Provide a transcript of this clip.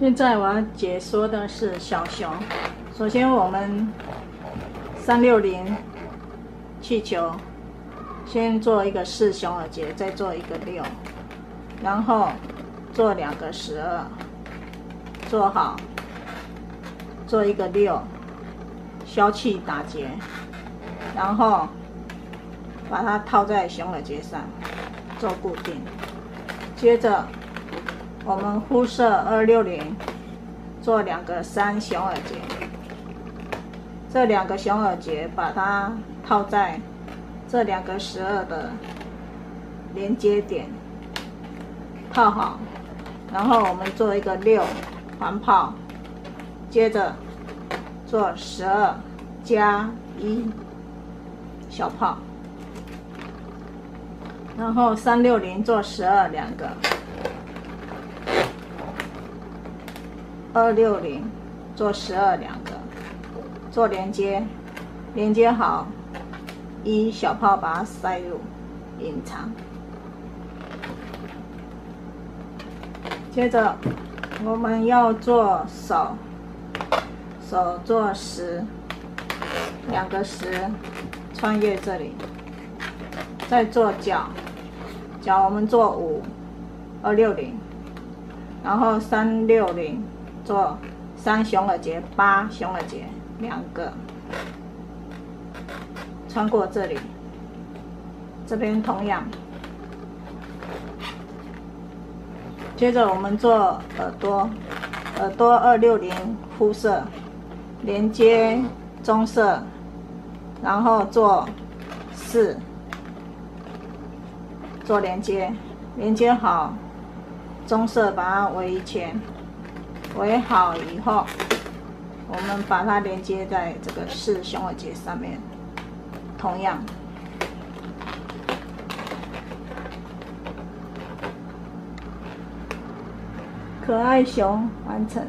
现在我要解说的是小熊。首先，我们三六零气球先做一个四熊耳结，再做一个六，然后做两个十二，做好，做一个六，消气打结，然后把它套在熊耳结上做固定，接着。我们肤色二六零，做两个三熊耳结，这两个熊耳结把它套在这两个十二的连接点，套好，然后我们做一个六环泡，接着做十二加一小泡，然后三六零做十二两个。二六零做十二两个，做连接，连接好，一小泡把它塞入，隐藏。接着我们要做手，手做十，两个十，穿越这里，再做脚，脚我们做五，二六零，然后三六零。做三熊耳结，八熊耳结，两个穿过这里，这边同样。接着我们做耳朵，耳朵二六零肤色连接棕色，然后做四，做连接，连接好棕色把它围一圈。围好以后，我们把它连接在这个四胸耳结上面，同样，可爱熊完成。